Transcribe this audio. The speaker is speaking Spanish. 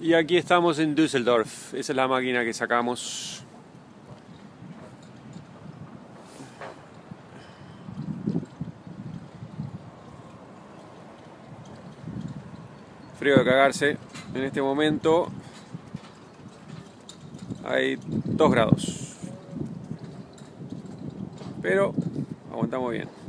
Y aquí estamos en Düsseldorf. Esa es la máquina que sacamos. Frío de cagarse. En este momento hay 2 grados. Pero aguantamos bien.